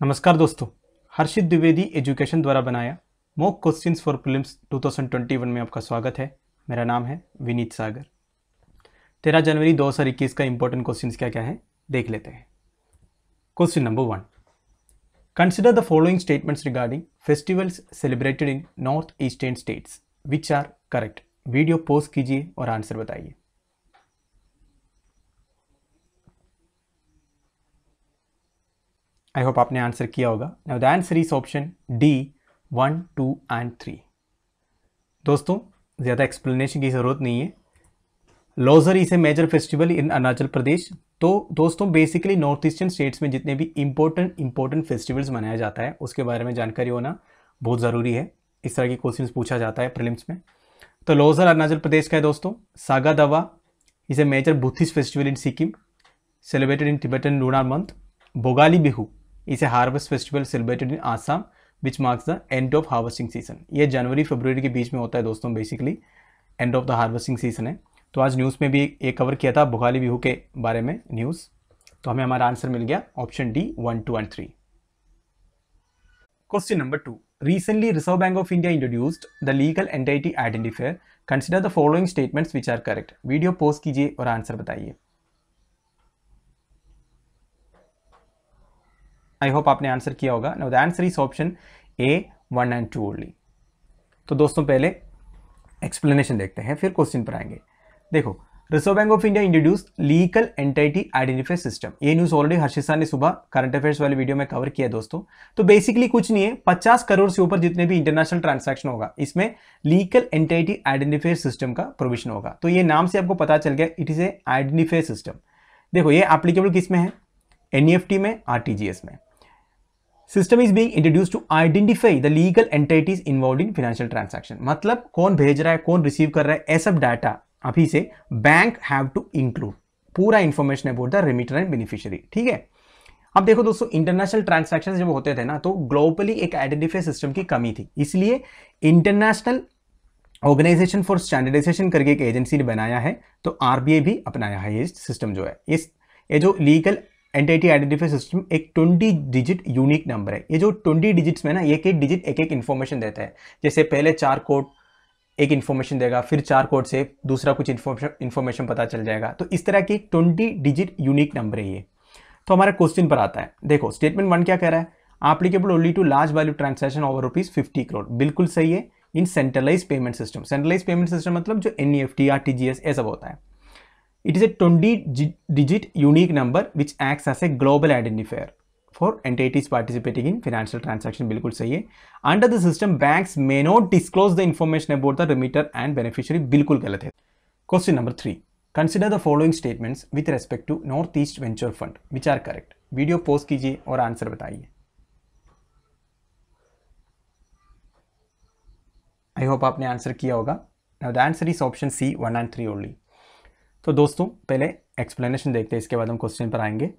नमस्कार दोस्तों, हर्षित द्विवेदी एजुकेशन द्वारा बनाया मॉक क्वेश्चंस फॉर प्रीलिम्स 2021 में आपका स्वागत है। मेरा नाम है विनीत सागर। तेरह जनवरी 2021 का इंपॉर्टेंट क्वेश्चंस क्या क्या है, देख लेते हैं। Question number one consider the following statements regarding festivals celebrated in north eastern states which are correct video post कीजिए और आंसर बताइए। आई होप आपने आंसर किया होगा। Now the answer is option D one two and three दोस्तों, ज़्यादा explanation की ज़रूरत नहीं है। Losar is a major festival in Arunachal Pradesh तो दोस्तों बेसिकली नॉर्थ ईस्टर्न स्टेट्स में जितने भी इंपॉर्टेंट इंपॉर्टेंट फेस्टिवल्स मनाया जाता है, उसके बारे में जानकारी होना बहुत ज़रूरी है। इस तरह के क्वेश्चन पूछा जाता है प्रिलिम्स में। तो लोजर अरुणाचल प्रदेश का है दोस्तों। Saga Dawa is a major Buddhist festival in Sikkim celebrated in Tibetan lunar month Bhogali Bihu इसे harvest festival celebrated in Assam which marks the end of harvesting season ये जनवरी, फरवरी के बीच में होता है दोस्तों basically end of the harvesting season है। तो आज न्यूज़ में भी एक कवर किया था भोगाली बिहू के बारे में न्यूज़ तो हमें हमारा आंसर मिल गया option D one two and three question number two recently, reserve bank of india introduced the legal entity identifier. Consider the following statements which are correct. Video post कीजिए और आंसर बताइए। I hope आपने answer किया होगा। No the answer is option A one and two only तो दोस्तों, पहले explanation देखते हैं, फिर क्वेश्चन पर आएँगे। देखो Reserve Bank of India introduce legal entity identify system ये न्यूज़ ऑलरेडी हर्षित सर ने सुबह करंट अफेयर्स वाले वीडियो में कवर किया दोस्तों। तो बेसिकली कुछ नहीं है 50 करोड़ से ऊपर जितने भी इंटरनेशनल ट्रांसैक्शन होगा, इसमें लीगल एंटिटी आइडेंटिफाई सिस्टम का प्रोविज़न होगा। तो ये नाम से आपको पता चल गया it is a identify system देखो, ये एप्लीकेबल किसमें है? एनईएफटी में आरटीजीएस में। System is being introduce to identify the legal entities involve in financial transaction मतलब कौन भेज रहा है, कौन रिसीव कर रहा है ऐसा डाटा अभी से बैंक हैव टू इंक्लूड पूरा information about the remitter and beneficiary ठीक है? अब देखो दोस्तों इंटरनेशनल ट्रांसैक्शन जब होते थे ना तो ग्लोबली एक आइडेंटिफाई सिस्टम की कमी थी। इसलिए इंटरनेशनल ऑर्गेनाइजेशन फॉर स्टैंडर्डाइजेशन करके एक एजेंसी ने बनाया है तो आरबीआई भी अपनाया है ये सिस्टम जो है। इस, ये जो लीगल एंटिटी आइडेंटिफाई सिस्टम एक 20 डिजिट यूनिक नंबर है। ये जो 20 डिजिट्स में ना एक एक डिजिट एक एक इन्फॉर्मेशन देता है। जैसे पहले चार कोड एक इन्फॉर्मेशन देगा, फिर चार कोड से दूसरा कुछ इन्फॉर्मेशन पता चल जाएगा। तो इस तरह की 20 डिजिट यूनिक नंबर है ये। तो हमारा क्वेश्चन पर आता है। देखो स्टेटमेंट वन क्या कह रहा है? Applicable only to large value transaction over rupees fifty crore बिल्कुल सही है। In centralise payment system centralise payment system मतलब जो N E F T R T G S ये सब होता है। It is a 20 digit unique number which acts as a global identifier for entities participating in financial transaction. बिल्कुल सही है। Under the system banks may not disclose the information about the remitter and beneficiary बिल्कुल गलत है। Question number three consider the following statements with respect to north east venture fund which are correct video post कीजिए और answer बताइए। I hope आपने answer किया होगा। Now the answer is option C one and three only तो दोस्तों, पहले explanation देखते हैं, इसके बाद हम क्वेश्चन पर आएँगे।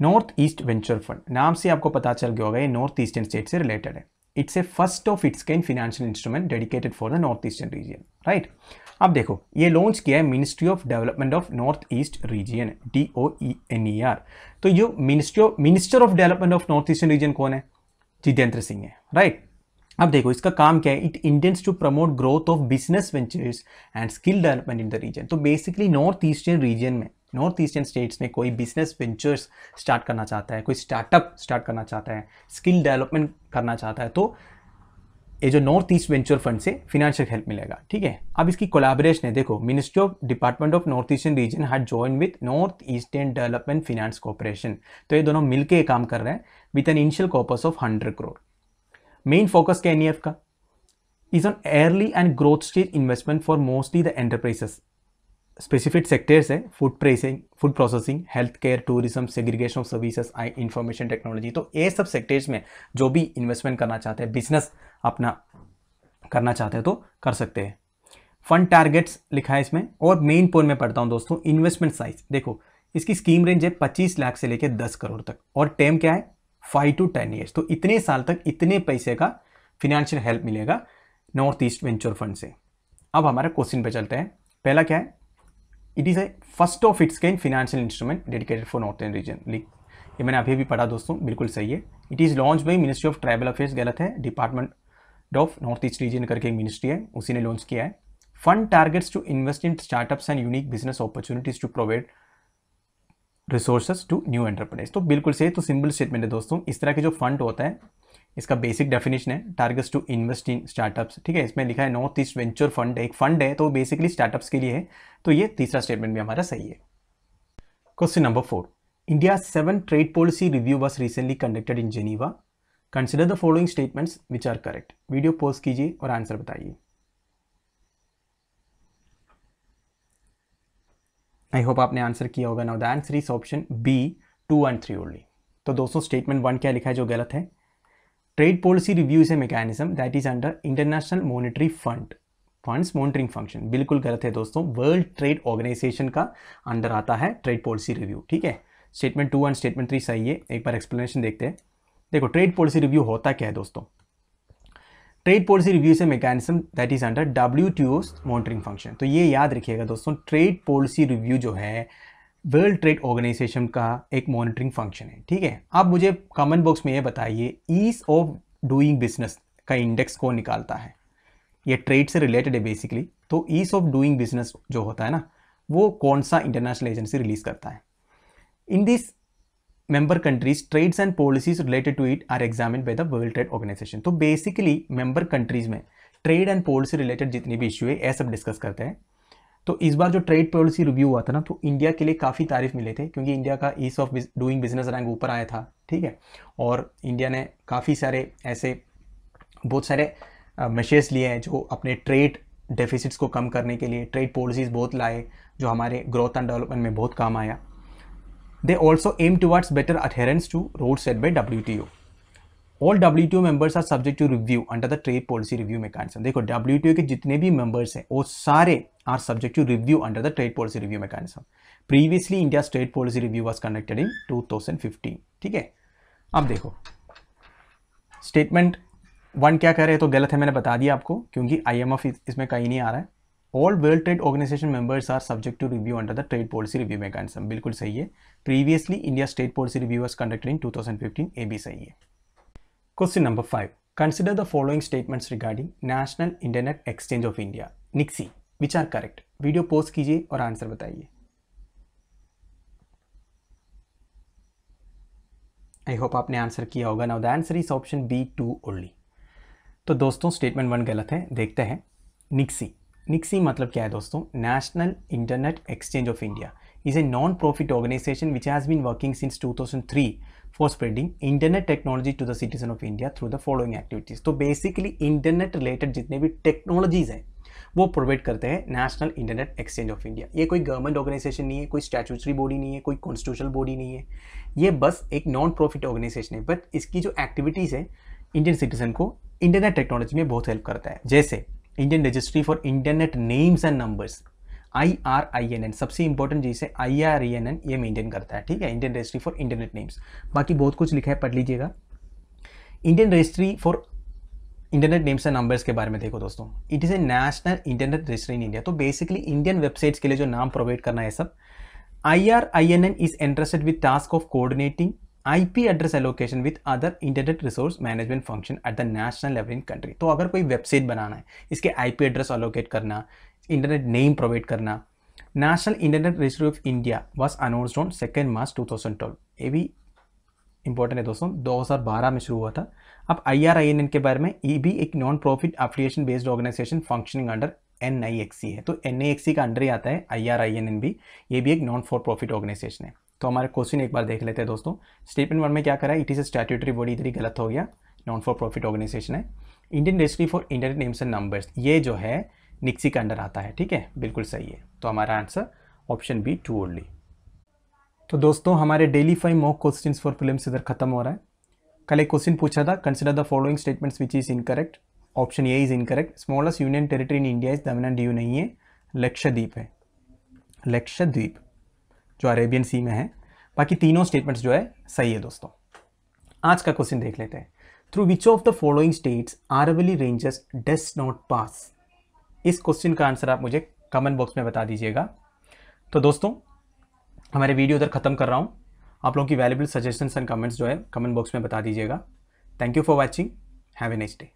नॉर्थ ईस्ट वेंचर फंड नाम से आपको पता चल गया होगा, ये नॉर्थ ईस्टर्न स्टेट से रिलेटेड है। It's a first of its kind financial instrument dedicated for the north eastern region right अब देखो, ये लॉन्च किया है ministry of development of north east region D O N E R are तो ये ministry of minister of development of north eastern region कौन है? जितेंद्र सिंह है राइट अब देखो, इसका काम क्या है? It intends to promote growth of business ventures and skill development in the region तो बेसिकली नॉर्थ ईस्टर्न रीजन में नॉर्थ ईस्टर्न स्टेट्स में कोई बिज़नेस वेंचर्स स्टार्ट करना चाहता है, कोई स्टार्टअप स्टार्ट करना चाहता है स्किल डेवलपमेंट करना चाहता है तो ये जो नॉर्थ ईस्ट वेंचर फंड से फिनेंशियल हेल्प मिलेगा, ठीक है? अब इसकी कोलाबोरेशन है, देखो ministry of department of north eastern region had join with north eastern development finance corporation तो ये दोनों मिलकर काम कर रहे हैं with an initial corpus of hundred crore main focus क्या एन का is on early and growth stage investment for mostly the enterprises specific sectors है food processing food processing health care tourism segregation of services I information technology तो ये सब sectors में जो भी इन्वेस्टमेंट करना चाहते हैं बिज़नेस अपना करना चाहते हैं तो कर सकते हैं। फंड टारगेट्स लिखा है इसमें, और मेन पॉइंट में पढ़ता हूँ दोस्तों इन्वेस्टमेंट साइज़ देखो, इसकी स्कीम रेंज है 25 लाख से लेकर 10 करोड़ तक। और टेम क्या है? फाइव टू टेन ईयर्स तो इतने साल तक इतने पैसे का फिनेंशियल हेल्प मिलेगा नॉर्थ ईस्ट वेंचर फंड से। अब हमारे क्वेश्चन पे चलते हैं। पहला क्या है? It is a first of its kind financial instrument dedicated for north east region ये मैंने अभी भी पढ़ा दोस्तों, बिल्कुल सही है। It is launch by ministry of tribal affairs गलत है। Department of north east region करके एक मिनिस्ट्री है, उसी ने लॉन्च किया है। Fund targets to invest in startups and unique business opportunities to provide resources to new enterprise तो बिल्कुल सही तो सिंपल स्टेटमेंट है दोस्तों, इस तरह के जो फंड होता है, इसका बेसिक डेफिनेशन है targets to invest in startups ठीक है? इसमें लिखा है नॉर्थ ईस्ट वेंचर फंड एक फंड है तो बेसिकली स्टार्टअप्स के लिए है तो ये तीसरा स्टेटमेंट भी हमारा सही है। Question number four India seven trade policy review was recently conducted in Geneva consider the following statements which are correct video post कीजिए और आंसर बताइए। आई होप आपने आंसर किया होगा. Now the answer is option B two and three only तो दोस्तों statement one क्या लिखा है जो गलत है? Trade policy review is a mechanism that is under international monetary fund funds monitoring function बिल्कुल गलत है दोस्तों. वर्ल्ड ट्रेड ऑर्गेनाइजेशन का अंडर आता है ट्रेड पॉलिसी रिव्यू ठीक है? Statement two and statement three सही है. एक बार एक्सप्लेनेशन देखते हैं. देखो ट्रेड पॉलिसी रिव्यू होता क्या है दोस्तों? Trade policy review a mechanism that is under W T monitoring function तो ये याद रखिएगा दोस्तों ट्रेड पॉलिसी रिव्यू जो है वर्ल्ड ट्रेड ऑर्गेनाइजेशन का एक मॉनिटरिंग फ़ंक्शन है, ठीक है? आप मुझे कमेंट बॉक्स में ये बताइए ईज ऑफ़ डूइंग बिज़नेस का इंडेक्स कौन निकालता है? ये ट्रेड से रिलेटेड है बेसिकली तो ईज ऑफ़ डूइंग बिज़नेस जो होता है ना, वो कौन सा इंटरनेशनल एजेंसी रिलीज़ करता है? In this member countries trades and policies related to it are examine by the world trade organization तो बेसिकली मेंबर कंट्रीज़ में ट्रेड एंड पॉलिसी रिलेटेड जितनी भी इश्यू है ये सब डिस्कस करते हैं। तो इस बार जो ट्रेड पॉलिसी रिव्यू हुआ था ना तो इंडिया के लिए काफ़ी तारीफ़ मिले थे, क्योंकि इंडिया का ease of doing business rank ऊपर आया था, ठीक है? और इंडिया ने काफ़ी सारे ऐसे, बहुत सारे मेशेज लिए हैं जो अपने ट्रेड डेफिसिट्स को कम करने के लिए ट्रेड पॉलिसीज़ बहुत लाए, जो हमारे ग्रोथ एंड डेवलपमेंट में बहुत काम आया। Aim towards better adherence to rules set by W T O all W members are subject to review under the trade policy review mechanism देखो WTO के जितने भी मेंबर्स हैं, वो सारे are subject to review under the trade policy review mechanism previously India trade policy review was conducted in 2015 ठीक है? अब देखो। स्टेटमेंट वन क्या कह रहे हैं? तो गलत है, मैंने बता दिया आपको, क्योंकि आई एम एफ़ इसमें कहीं नहीं आ रहा है। All world trade organization members are subject to review under the trade policy review mechanism बिल्कुल सही है। Previously India state policy review was conducted in 2015 ए भी सही है। Question number five consider the following statements regarding national internet exchange of India NIXI which are correct video post कीजिए और answer बताइए। I hope आपने आंसर किया होगा। Now the answer is option B two only तो दोस्तों statement one गलत है। देखते हैं। निक्सी निक्सी मतलब क्या है दोस्तों? National internet exchange of India is a non profit organization which has been working since 2003 for spreading internet technology to the citizen of India through the following activities तो बेसिकली इंटरनेट रिलेटेड जितने भी technologies हैं, वो provide करते हैं national internet exchange of India ये कोई government organisation नहीं है, कोई स्टैचुटरी बॉडी नहीं है, कोई कॉन्स्टिट्यूशनल बॉडी नहीं है। ये बस एक नॉन प्रॉफिट ऑर्गेनाइजेशन है बट इसकी जो एक्टिविटीज़ है इंडियन सिटीजन को इंटरनेट टेक्नोलॉजी में बहुत हेल्प करता है। जैसे Indian registry for internet names and numbers I R I N N सबसे इंपॉर्टेंट जिसे I R I N N ये मेंटेन करता है, ठीक है? Indian registry for internet names बाकी बहुत कुछ लिखा है, पढ़ लीजिएगा। Indian registry for internet names and numbers के बारे में देखो दोस्तों। It is a national internet registry in India तो बेसिकली इंडियन वेबसाइट्स के लिए जो नाम प्रोवाइड करना है सब I R I N N is interested with task of coordinating IP address allocation with other internet resource management function at the national level in country तो अगर कोई वेबसाइट बनाना है, इसके आईपी एड्रेस एलोकेट करना इंटरनेट नेम प्रोवाइड करना national internet registry of India was announced on second March two thousand twelve ये भी इंपॉर्टेंट है दोस्तों 2012 में शुरू हुआ था। अब एन के बारे में, ये भी एक non profit affiliation based organization functioning under N है। तो एन का अंडर ही आता है एन भी। ये भी एक नॉन फॉर प्रॉफिट ऑर्गेनाइजेशन है। तो हमारे क्वेश्चन एक बार देख लेते हैं दोस्तों। स्टेटमेंट वन में क्या करा है? It is a statutory body इधर ही गलत हो गया। नॉन फॉर प्रॉफिट ऑर्गेनाइजेशन है। Indian registry for internet names and numbers ये जो है निक्सी के अंडर आता है, ठीक है? बिल्कुल सही है। तो हमारा answer option B two only तो दोस्तों, हमारे daily five mock question for film इधर खत्म हो रहा है। कल एक क्वेश्चन पूछा था consider the following statements which is incorrect option A is incorrect smallest union territory in India is Daman Diu नहीं है। लक्षद्वीप है। लक्षद्वीप जो अरेबियन सी में है। बाकी तीनों स्टेटमेंट्स जो है, सही है दोस्तों। आज का क्वेश्चन देख लेते हैं। Through which of the following states Aravalli rangers does not pass इस क्वेश्चन का आंसर आप मुझे कमेंट बॉक्स में बता दीजिएगा। तो दोस्तों, हमारे वीडियो उधर ख़त्म कर रहा हूँ। आप लोगों की वैल्यूबल सजेशंस एंड कमेंट्स जो है कमेंट बॉक्स में बता दीजिएगा। Thank you for watching have a next day